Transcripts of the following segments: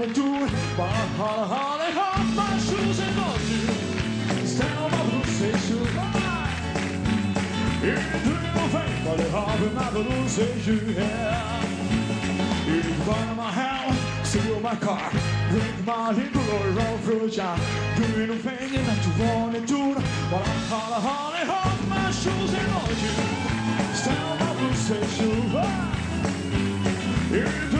wanna do it, but I holler, holler, holler, my shoes and don't you. Style Pablo Station. Il primo fake, but it hard remember to say you yeah. You burn my house, steal my car, break my little or roll through a job. Doing the thing that you wanna do, but I'm holler, holler, hold my shoes and all you. Stand up and say you Il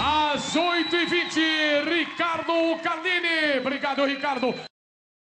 Às 8h20, Ricardo Carlini. Obrigado, Ricardo.